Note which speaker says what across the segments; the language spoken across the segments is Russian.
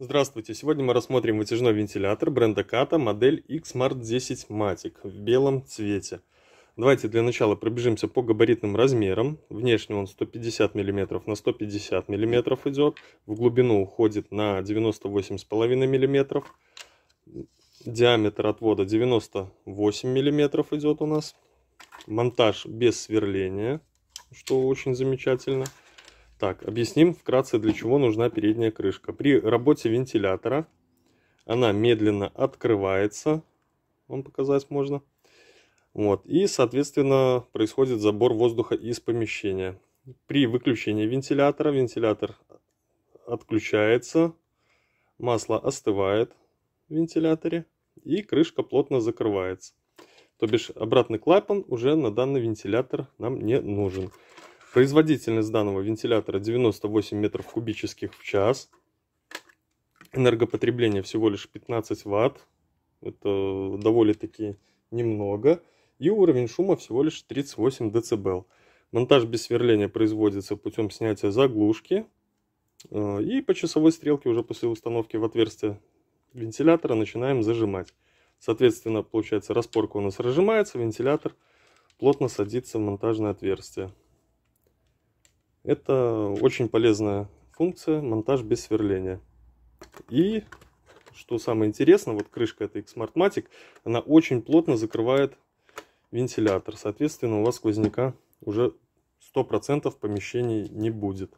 Speaker 1: Здравствуйте! Сегодня мы рассмотрим вытяжной вентилятор бренда Kata модель X-Smart 10 Matic в белом цвете. Давайте для начала пробежимся по габаритным размерам. Внешне он 150 мм на 150 мм идет. В глубину уходит на 98,5 мм. Диаметр отвода 98 мм идет у нас. Монтаж без сверления, что очень замечательно. Так, объясним вкратце, для чего нужна передняя крышка. При работе вентилятора она медленно открывается. Вам показать можно. Вот, и, соответственно, происходит забор воздуха из помещения. При выключении вентилятора вентилятор отключается, масло остывает в вентиляторе и крышка плотно закрывается. То бишь обратный клапан уже на данный вентилятор нам не нужен. Производительность данного вентилятора 98 метров кубических в час. Энергопотребление всего лишь 15 ватт. Это довольно-таки немного. И уровень шума всего лишь 38 дБ. Монтаж без сверления производится путем снятия заглушки. Э, и по часовой стрелке уже после установки в отверстие вентилятора начинаем зажимать. Соответственно, получается распорка у нас разжимается, вентилятор плотно садится в монтажное отверстие. Это очень полезная функция, монтаж без сверления. И, что самое интересное, вот крышка этой Smartmatic, она очень плотно закрывает вентилятор. Соответственно, у вас сквозняка уже 100% в помещении не будет.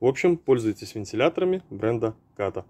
Speaker 1: В общем, пользуйтесь вентиляторами бренда Kata.